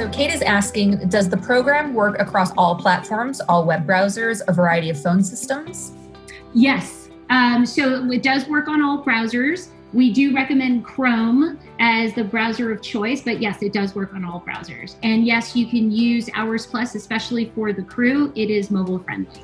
So Kate is asking Does the program work across all platforms, all web browsers, a variety of phone systems? Yes. Um, so it does work on all browsers. We do recommend Chrome as the browser of choice, but yes, it does work on all browsers. And yes, you can use Hours Plus, especially for the crew. It is mobile friendly.